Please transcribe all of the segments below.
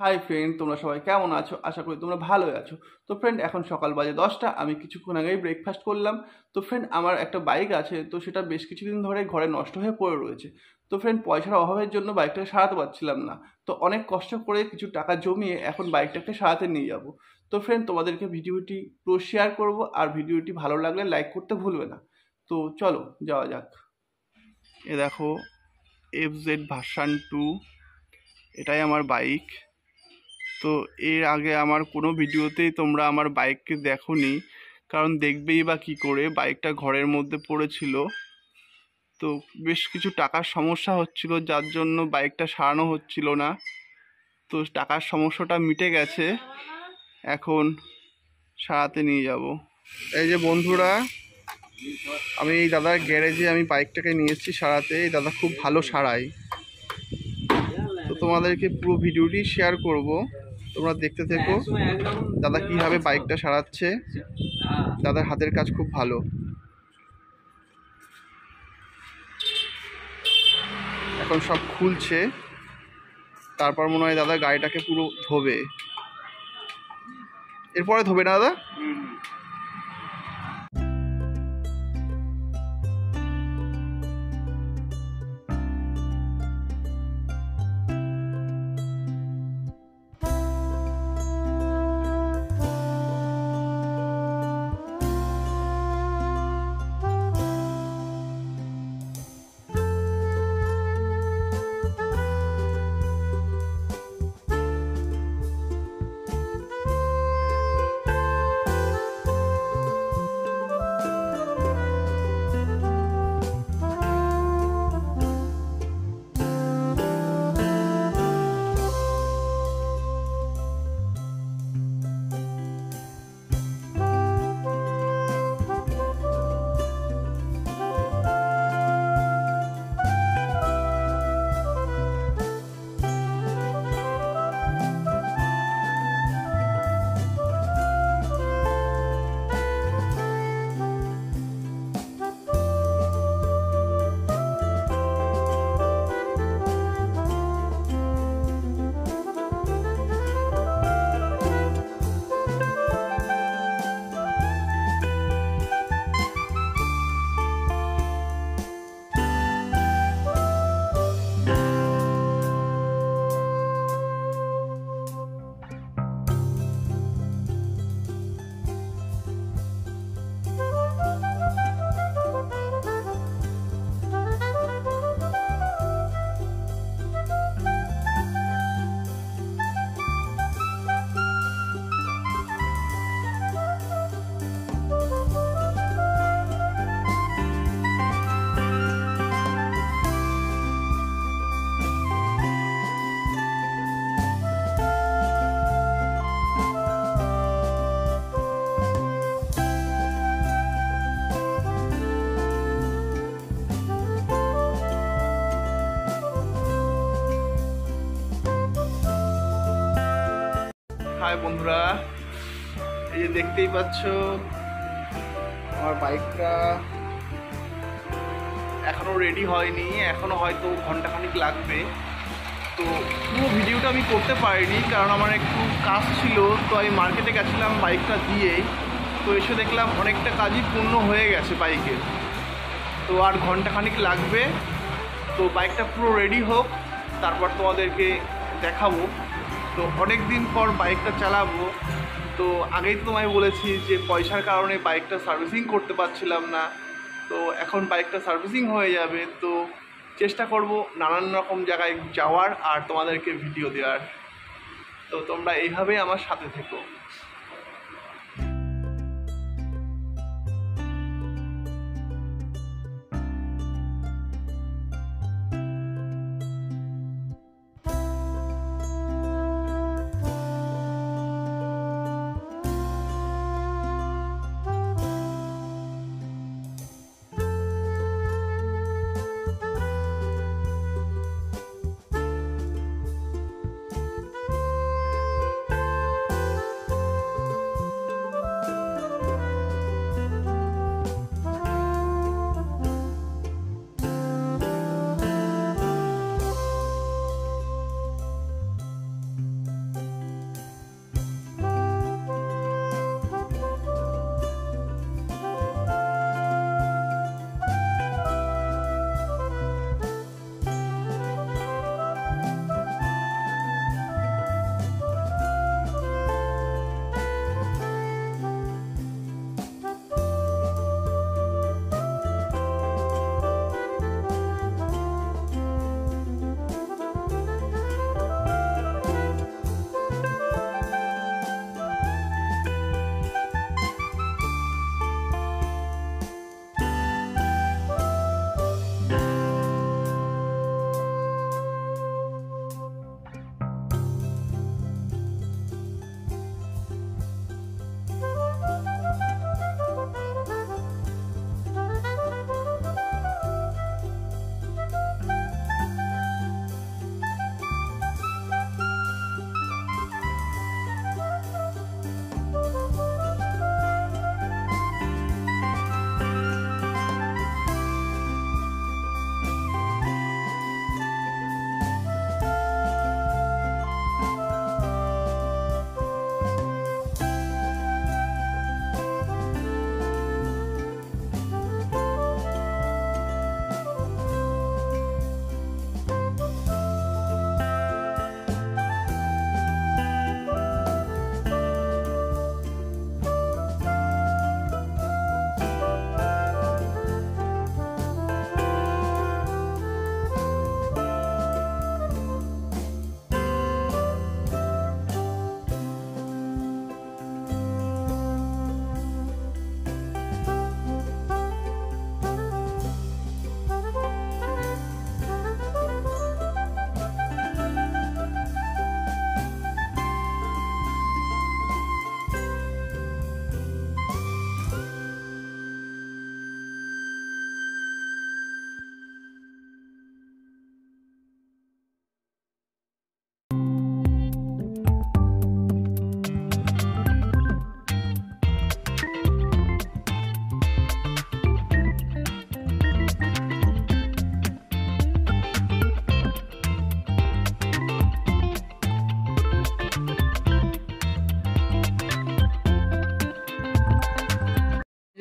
Hi friend তোমরা সবাই কেমন আছো? আশা করি তোমরা ভালোই আছো। তো ফ্রেন্ড এখন সকাল বাজে দশটা, আমি কিছুক্ষণ আগেই ব্রেকফাস্ট করলাম। তো ফ্রেন্ড আমার একটা বাইক আছে, তো সেটা বেশ কিছুদিন ধরে ঘরে নষ্ট হয়ে পড়ে রয়েছে। তো ফ্রেন্ড পয়সার অভাবের জন্য বাইকটাকে সারাতে পারছিলাম না। তো অনেক কষ্ট করে কিছু টাকা জমিয়ে এখন বাইকটাকে সারাতে নিয়ে যাব। তো ফ্রেন্ড তোমাদেরকে ভিডিওটি পুরো শেয়ার করব, আর ভিডিওটি ভালো লাগলে লাইক করতে ভুলবে না। তো চলো, যাওয়া যাক। এ দেখো এফ জেড ভার্সান টু এটাই আমার বাইক তো এর আগে আমার কোনো ভিডিওতেই তোমরা আমার বাইককে দেখোনি। কারণ দেখবেই বা কী করে বাইকটা ঘরের মধ্যে পড়েছিল। তো বেশ কিছু টাকার সমস্যা হচ্ছিল, যার জন্য বাইকটা সারানো হচ্ছিল না। তো টাকার সমস্যাটা মিটে গেছে। এখন সারাতে নিয়ে যাব। এই যে বন্ধুরা, আমি এই দাদার গ্যারেজে আমি বাইকটাকে নিয়েছি সারাতে। এই দাদা খুব ভালো সারাই তো তোমাদেরকে পুরো ভিডিওটি শেয়ার করব। তোমরা দেখতে থেকো। দাদা কীভাবে বাইকটা সারাচ্ছে? দাদার হাতের কাজ খুব ভালো। এখন সব খুলছে। তারপর মনে হয় দাদা গাড়িটাকে পুরো ধোবে। এরপরে ধোবে না দাদা? হাই বন্ধুরা। এই যে দেখতেই পাচ্ছ, আমার বাইকটা এখনও রেডি হয়নি, এখনও হয়তো ঘন্টাখানিক লাগবে। তো পুরো ভিডিওটা আমি করতে পারিনি, কারণ আমার একটু কাজ ছিল, তো আমি মার্কেটে গেছিলাম বাইকটা দিয়েই তো এসে দেখলাম অনেকটা কাজই পূর্ণ হয়ে গেছে বাইকের। তো আর ঘন্টাখানিক লাগবে। তো বাইকটা পুরো রেডি হোক, তারপর তোমাদেরকে দেখাবো। তো অনেক দিন পর বাইকটা চালাবো। তো আগেই তোমায় বলেছি যে পয়সার কারণে বাইকটা সার্ভিসিং করতে পারছিলাম না। তো এখন বাইকটা সার্ভিসিং হয়ে যাবে। তো চেষ্টা করব নানান রকম জায়গায় যাওয়ার আর তোমাদেরকে ভিডিও দেওয়ার। তো তোমরা এইভাবেই আমার সাথে থেকো।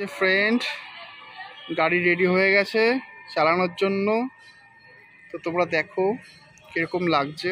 যে ফ্রেন্ড গাড়ি রেডি হয়ে গেছে চালানোর জন্য। তো তোমরা দেখো কীরকম লাগছে।